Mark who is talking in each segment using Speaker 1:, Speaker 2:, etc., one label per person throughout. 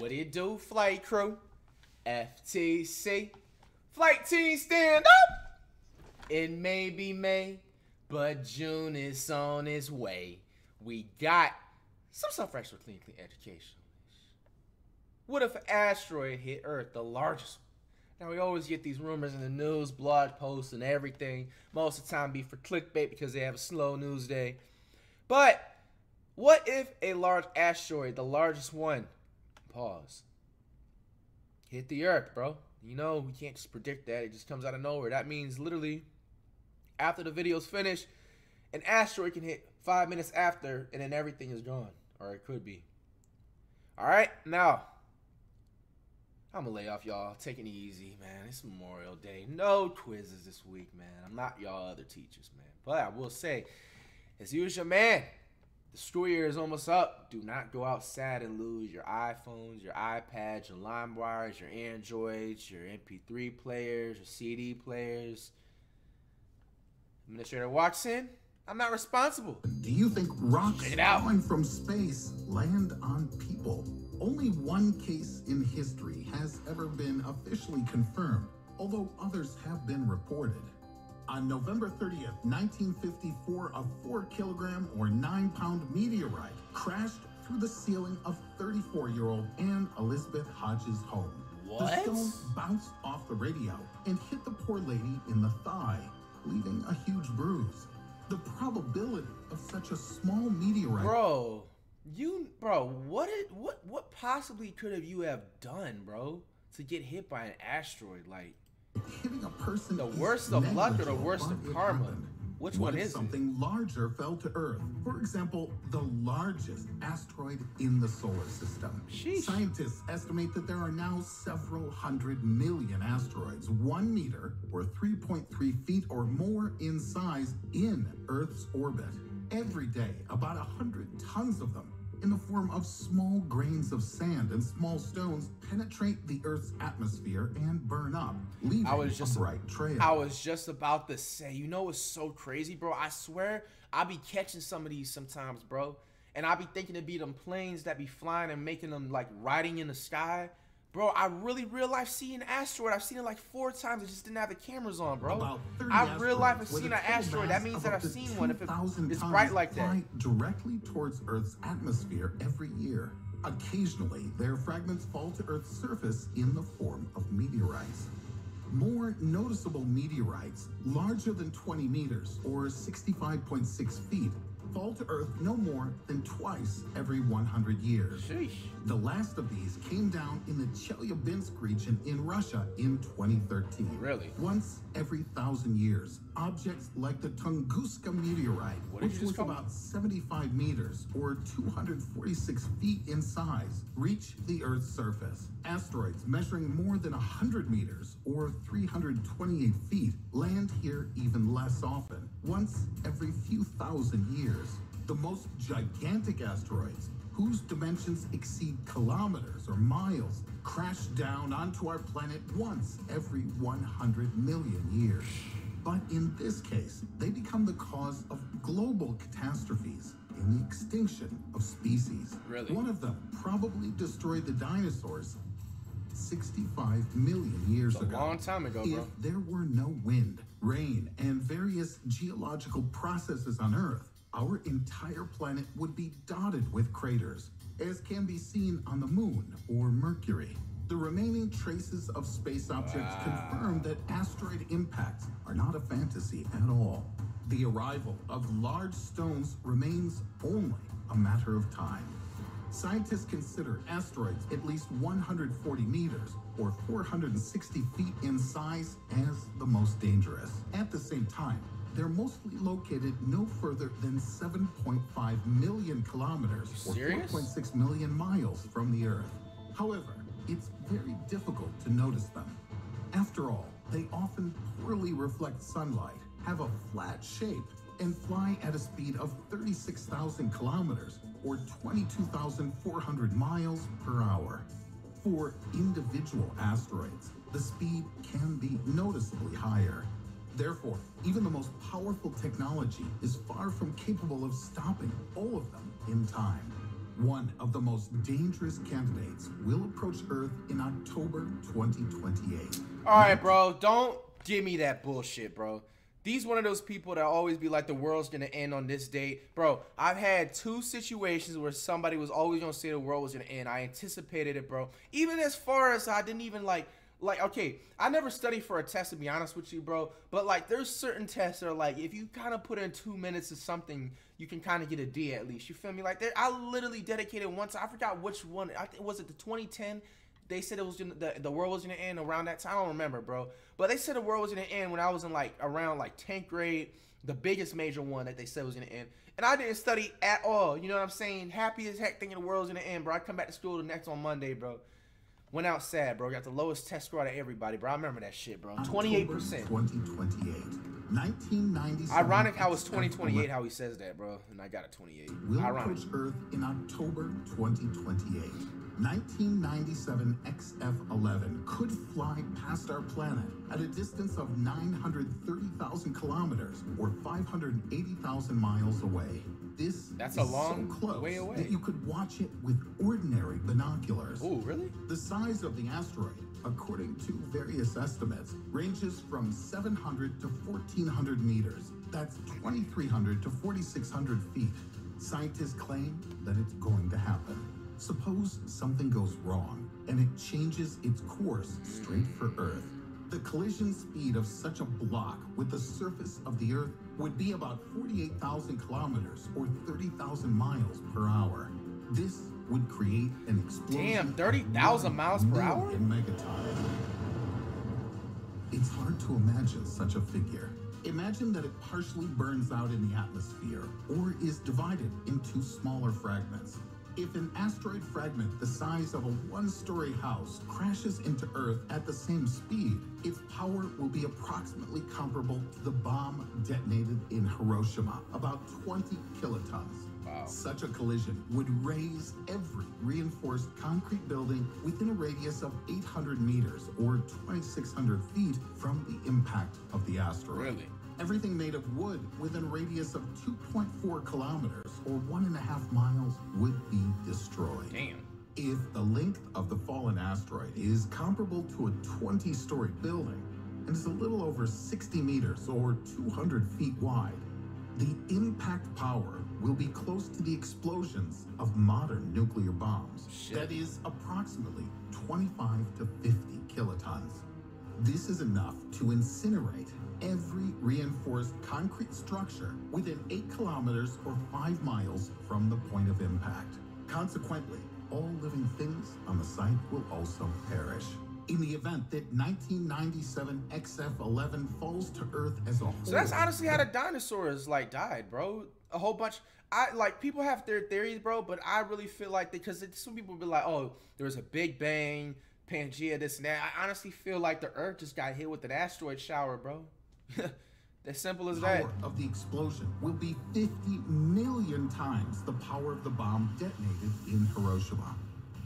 Speaker 1: What do you do, flight crew? FTC. Flight team stand up! It may be May, but June is on its way. We got some stuff for extra clean, education. What if an asteroid hit Earth, the largest one? Now we always get these rumors in the news, blog posts, and everything. Most of the time be for clickbait because they have a slow news day. But what if a large asteroid, the largest one, pause, hit the Earth, bro? You know, we can't just predict that. It just comes out of nowhere. That means literally after the video's finished, an asteroid can hit five minutes after, and then everything is gone. Or it could be. All right, now I'm gonna lay off y'all. Taking it easy, man. It's Memorial Day. No quizzes this week, man. I'm not y'all other teachers, man. But I will say, as usual, man, the school year is almost up. Do not go out sad and lose your iPhones, your iPads, your LimeWires, your Androids, your MP3 players, your CD players. Administrator Watson. I'm not responsible.
Speaker 2: Do you think rocks
Speaker 1: Get it out.
Speaker 2: falling from space land on people? Only one case in history has ever been officially confirmed, although others have been reported. On November 30th, 1954, a 4 kilogram or 9 pound meteorite crashed through the ceiling of 34 year old Anne Elizabeth Hodges' home.
Speaker 1: What?
Speaker 2: The stone bounced off the radio and hit the poor lady in the thigh, leaving a huge bruise. The probability of such a small meteorite
Speaker 1: Bro, you bro, what it what what possibly could have you have done, bro, to get hit by an asteroid? Like
Speaker 2: hitting a person
Speaker 1: the worst of luck or the worst of karma?
Speaker 2: happened.
Speaker 1: Which
Speaker 2: what
Speaker 1: one is it?
Speaker 2: something larger fell to Earth? For example, the largest asteroid in the solar system.
Speaker 1: Sheesh.
Speaker 2: Scientists estimate that there are now several hundred million asteroids, one meter or 3.3 feet or more in size, in Earth's orbit. Every day, about 100 tons of them, in the form of small grains of sand and small stones, penetrate the Earth's atmosphere and burn up, leaving
Speaker 1: I was just
Speaker 2: a bright trail.
Speaker 1: I was just about to say, you know, it's so crazy, bro. I swear, I be catching some of these sometimes, bro, and I be thinking it be them planes that be flying and making them like riding in the sky. Bro, I really real life see an asteroid. I've seen it like four times. I just didn't have the cameras on, bro. I real life have seen an asteroid. That means that I've seen one. If it, it's bright like that.
Speaker 2: fly directly towards Earth's atmosphere every year. Occasionally, their fragments fall to Earth's surface in the form of meteorites. More noticeable meteorites, larger than 20 meters or 65.6 feet, fall to Earth no more than twice every 100 years.
Speaker 1: Sheesh.
Speaker 2: The last of these came down in the Chelyabinsk region in Russia in 2013.
Speaker 1: Really?
Speaker 2: Once every thousand years, objects like the Tunguska meteorite, which was about 75 meters or 246 feet in size, reach the Earth's surface. Asteroids measuring more than 100 meters or 328 feet land here even less often, once every few thousand years. The most gigantic asteroids, whose dimensions exceed kilometers or miles, crash down onto our planet once every 100 million years. But in this case, they become the cause of global catastrophes in the extinction of species.
Speaker 1: Really?
Speaker 2: One of them probably destroyed the dinosaurs 65 million years ago.
Speaker 1: long time ago,
Speaker 2: If there were no wind, rain, and various geological processes on Earth, our entire planet would be dotted with craters, as can be seen on the Moon or Mercury. The remaining traces of space objects
Speaker 1: Wow.
Speaker 2: confirm that asteroid impacts are not a fantasy at all. The arrival of large stones remains only a matter of time. Scientists consider asteroids at least 140 meters or 460 feet in size as the most dangerous. At the same time, they're mostly located no further than 7.5 million kilometers or 4.6 million miles from the Earth. However, it's very difficult to notice them. After all, they often poorly reflect sunlight, have a flat shape, and fly at a speed of 36,000 kilometers or 22,400 miles per hour. For individual asteroids, the speed can be noticeably higher. Therefore, even the most powerful technology is far from capable of stopping all of them in time. one of the most dangerous candidates, will approach Earth in October 2028.
Speaker 1: All right, bro. Don't give me that bullshit, bro. These one of those people that always be like the world's gonna end on this date, bro. I've had two situations where somebody was always gonna say the world was gonna end. I anticipated it, bro. Even as far as I didn't even like like okay i never studied for a test to be honest with you bro but like there's certain tests that are like if you kind of put in two minutes of something you can kind of get a d at least you feel me like i literally dedicated once i forgot which one i think was it the 2010 they said it was gonna, the, the world was gonna end around that time i don't remember bro but they said the world was gonna end when i was in like around like 10th grade the biggest major one that they said was gonna end and i didn't study at all you know what i'm saying happy as heck thinking the world's gonna end bro i come back to school the next on monday bro Went out sad, bro. Got the lowest test score out of everybody, bro. I remember that shit, bro. 28%.
Speaker 2: 2028. 1997.
Speaker 1: Ironic how it's 2028 how he says that, bro. And I got a 28.
Speaker 2: We'll
Speaker 1: Ironic.
Speaker 2: approach Earth in October 2028. 1997 XF-11 could fly past our planet at a distance of 930,000 kilometers or 580,000 miles away. This
Speaker 1: That's
Speaker 2: is
Speaker 1: a long
Speaker 2: so close
Speaker 1: way away.
Speaker 2: that you could watch it with ordinary binoculars.
Speaker 1: Ooh, really?
Speaker 2: The size of the asteroid, according to various estimates, ranges from 700 to 1400 meters. That's 2300 to 4600 feet. Scientists claim that it's going to happen. Suppose something goes wrong and it changes its course straight for Earth. The collision speed of such a block with the surface of the Earth would be about 48,000 kilometers or 30,000 miles per hour. This would create an explosion.
Speaker 1: Damn, 30,000 miles per hour?
Speaker 2: megatons. It's hard to imagine such a figure. Imagine that it partially burns out in the atmosphere or is divided into smaller fragments. If an asteroid fragment the size of a one story house crashes into Earth at the same speed, its power will be approximately comparable to the bomb detonated in Hiroshima, about 20 kilotons.
Speaker 1: Wow.
Speaker 2: Such a collision would raze every reinforced concrete building within a radius of 800 meters or 2,600 feet from the impact of the asteroid.
Speaker 1: Really?
Speaker 2: Everything made of wood within a radius of 2.4 kilometers or one and a half miles would be destroyed.
Speaker 1: Damn.
Speaker 2: If the length of the fallen asteroid is comparable to a 20 story building and is a little over 60 meters or 200 feet wide, the impact power will be close to the explosions of modern nuclear bombs.
Speaker 1: Shit.
Speaker 2: That is approximately 25 to 50 kilotons. This is enough to incinerate every reinforced concrete structure within 8 kilometers or 5 miles from the point of impact. Consequently, all living things on the site will also perish. In the event that 1997 XF-11 falls to Earth as a whole,
Speaker 1: So that's honestly how the dinosaurs like died, bro. A whole bunch. I like people have their theories, bro, but I really feel like because some people be like, oh, there was a Big Bang, Pangea, this and that. I honestly feel like the Earth just got hit with an asteroid shower, bro. as simple as that.
Speaker 2: power of the explosion will be 50 million times the power of the bomb detonated in Hiroshima.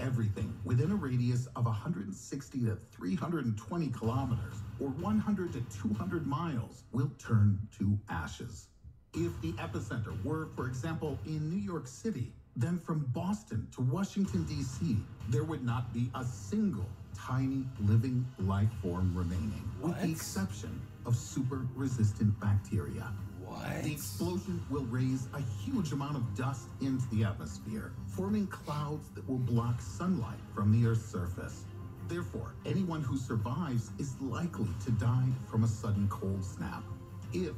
Speaker 2: Everything within a radius of 160 to 320 kilometers or 100 to 200 miles will turn to ashes. If the epicenter were, for example, in New York City, then from Boston to Washington, D.C., there would not be a single tiny living life form remaining, with the exception of super resistant bacteria.
Speaker 1: What?
Speaker 2: The explosion will raise a huge amount of dust into the atmosphere, forming clouds that will block sunlight from the Earth's surface. Therefore, anyone who survives is likely to die from a sudden cold snap. If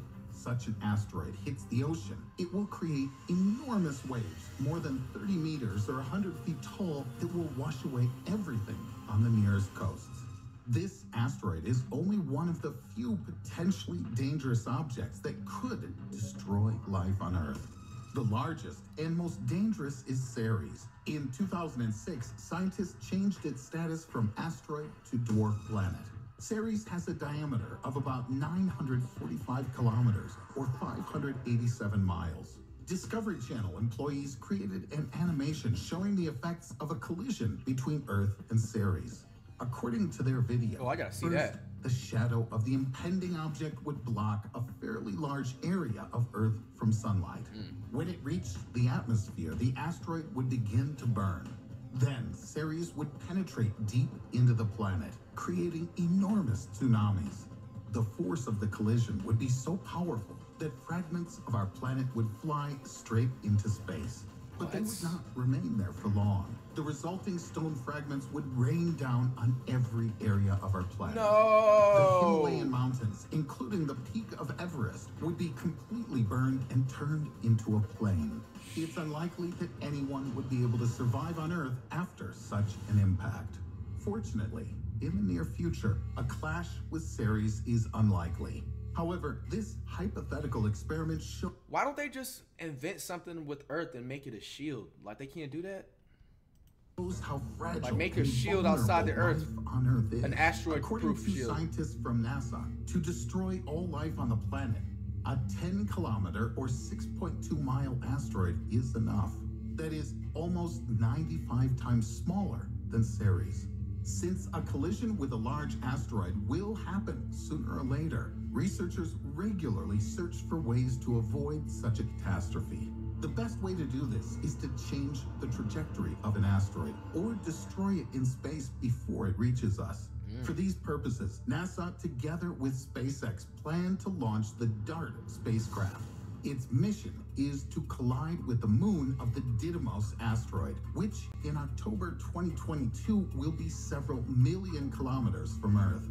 Speaker 2: such an asteroid hits the ocean, it will create enormous waves, more than 30 meters or 100 feet tall, that will wash away everything on the nearest coasts. This asteroid is only one of the few potentially dangerous objects that could destroy life on Earth. The largest and most dangerous is Ceres. In 2006, scientists changed its status from asteroid to dwarf planet. Ceres has a diameter of about 945 kilometers or 587 miles. Discovery Channel employees created an animation showing the effects of a collision between Earth and Ceres. According to their video,
Speaker 1: Oh, I gotta see
Speaker 2: first,
Speaker 1: that.
Speaker 2: the shadow of the impending object would block a fairly large area of Earth from sunlight. Hmm. When it reached the atmosphere, the asteroid would begin to burn. Then Ceres would penetrate deep into the planet, creating enormous tsunamis. The force of the collision would be so powerful that fragments of our planet would fly straight into space. But they would not remain there for long. The resulting stone fragments would rain down on every area of our planet. No! The Himalayan mountains, including the peak of Everest, would be completely burned and turned into a plain. It's unlikely that anyone would be able to survive on Earth after such an impact. Fortunately, in the near future, a clash with Ceres is unlikely. However, this hypothetical experiment shows
Speaker 1: Why don't they just invent something with Earth and make it a shield? Like they can't do that?
Speaker 2: How fragile
Speaker 1: Like, make a shield outside the Earth.
Speaker 2: on Earth is.
Speaker 1: An asteroid-proof
Speaker 2: According to
Speaker 1: shield.
Speaker 2: scientists from NASA, to destroy all life on the planet, a 10 kilometer or 6.2 mile asteroid is enough. That is almost 95 times smaller than Ceres. Since a collision with a large asteroid will happen sooner or later, researchers regularly search for ways to avoid such a catastrophe. The best way to do this is to change the trajectory of an asteroid or destroy it in space before it reaches us. Mm. For these purposes, NASA, together with SpaceX, plan to launch the DART spacecraft. Its mission is to collide with the moon of the Didymos asteroid, which in October 2022 will be several million kilometers from Earth.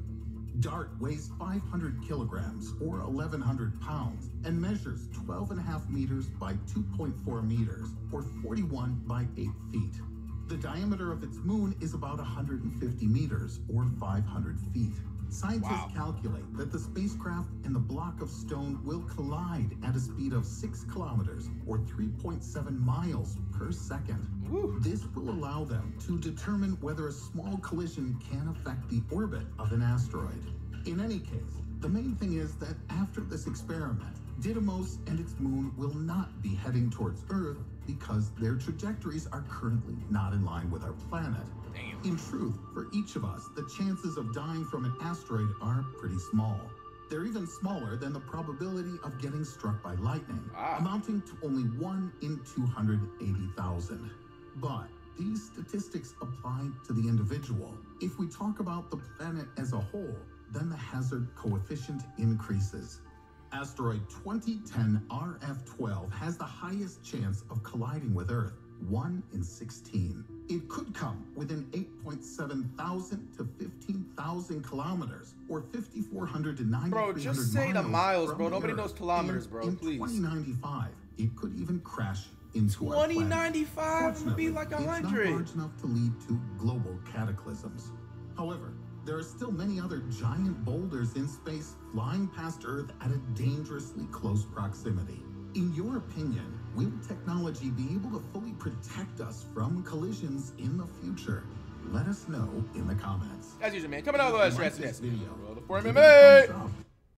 Speaker 2: DART weighs 500 kilograms or 1,100 pounds and measures 12 and a half meters by 2.4 meters or 41 by 8 feet. The diameter of its moon is about 150 meters or 500 feet. Scientists
Speaker 1: Wow.
Speaker 2: calculate that the spacecraft and the block of stone will collide at a speed of 6 kilometers or 3.7 miles per second.
Speaker 1: Woo.
Speaker 2: This will allow them to determine whether a small collision can affect the orbit of an asteroid. In any case, the main thing is that after this experiment, Didymos and its moon will not be heading towards Earth because their trajectories are currently not in line with our planet.
Speaker 1: Damn.
Speaker 2: In truth, for each of us, the chances of dying from an asteroid are pretty small. They're even smaller than the probability of getting struck by lightning,
Speaker 1: Wow.
Speaker 2: amounting to only 1 in 280,000. But these statistics apply to the individual. If we talk about the planet as a whole, then the hazard coefficient increases. Asteroid 2010 RF12 has the highest chance of colliding with Earth, 1 in 16. It could come within 8.7 thousand to 15,000 kilometers, or 5,400 to 9,300
Speaker 1: Bro, just say the miles, bro. Nobody
Speaker 2: Earth.
Speaker 1: knows kilometers,
Speaker 2: And
Speaker 1: bro,
Speaker 2: In
Speaker 1: please.
Speaker 2: 2095, it could even crash into our
Speaker 1: 2095 would be like
Speaker 2: It's not
Speaker 1: 100.
Speaker 2: large enough to lead to global cataclysms. However, there are still many other giant boulders in space flying past Earth at a dangerously close proximity. In your opinion, will technology be able to fully protect us from collisions in the future? Let us know in the comments.
Speaker 1: As usual, man. Coming out of the last rest
Speaker 2: video,
Speaker 1: Roll the